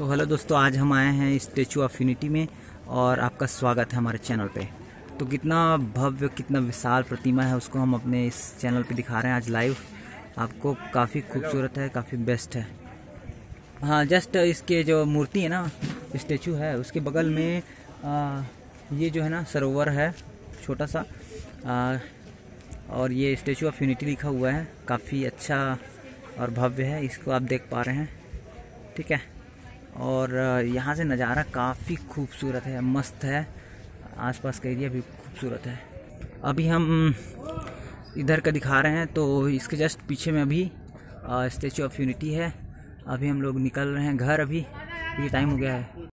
तो हेलो दोस्तों आज हम आए हैं स्टेचू ऑफ़ यूनिटी में और आपका स्वागत है हमारे चैनल पे। तो कितना भव्य कितना विशाल प्रतिमा है उसको हम अपने इस चैनल पे दिखा रहे हैं आज लाइव। आपको काफ़ी खूबसूरत है काफ़ी बेस्ट है। हाँ जस्ट इसके जो मूर्ति है ना स्टेचू है उसके बगल में आ, ये जो है ना सरोवर है छोटा सा। आ, और ये स्टेचू ऑफ़ यूनिटी लिखा हुआ है काफ़ी अच्छा और भव्य है इसको आप देख पा रहे हैं। ठीक है? और यहाँ से नज़ारा काफ़ी खूबसूरत है, मस्त है। आसपास का एरिया भी खूबसूरत है। अभी हम इधर का दिखा रहे हैं तो इसके जस्ट पीछे में अभी स्टेचू ऑफ़ यूनिटी है। अभी हम लोग निकल रहे हैं घर अभी, ये टाइम हो गया है।